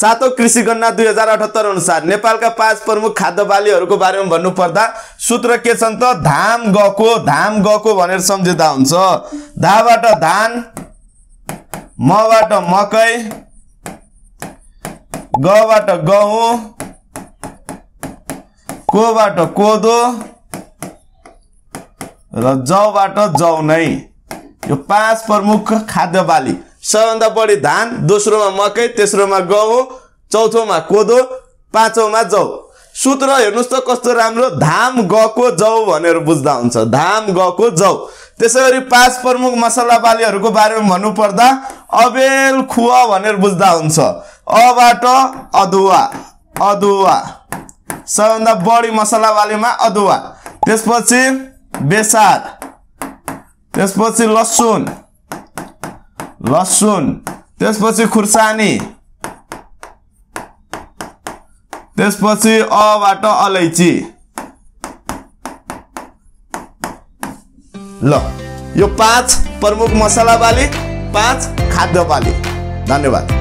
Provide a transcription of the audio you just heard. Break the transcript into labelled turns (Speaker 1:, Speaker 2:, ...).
Speaker 1: सातौँ कृषि गणना दुई हजार अठहत्तर अनुसार नेपालका पाँच प्रमुख खाद्य बालीहरूको बारेमा भन्नुपर्दा सूत्र के छन् त? धाम गएको धाम गएको भनेर सम्झिँदा हुन्छ। धाबाट धान मबाट मकै गबाट गहुँ कोबाट कोदो र जौबाट जौ नै। यो पाँच प्रमुख खाद्य बाली। सबैभन्दा बढी धान दोस्रोमा मकै तेस्रोमा गहुँ चौथोमा कोदो पाँचौँमा जौ। सूत्र हेर्नुहोस् त कस्तो राम्रो धाम गएको जौ भनेर बुझ्दा हुन्छ। धाम गएको जौ। त्यसै गरी पाँच प्रमुख मसला बालीहरूको बारेमा भन्नुपर्दा अबेल खुवा भनेर बुझ्दा हुन्छ। अबाट अदुवा। अदुवा। सबैभन्दा बढी मसला बालीमा अदुवा। त्यसपछि बेसार। त्यसपछि लसुन। लसुन त्यसपछि खुर्सानी त्यसपछि अबाट अलैँची ल यो पाँच प्रमुख मसला बाली पाँच खाद्य बाली धन्यवाद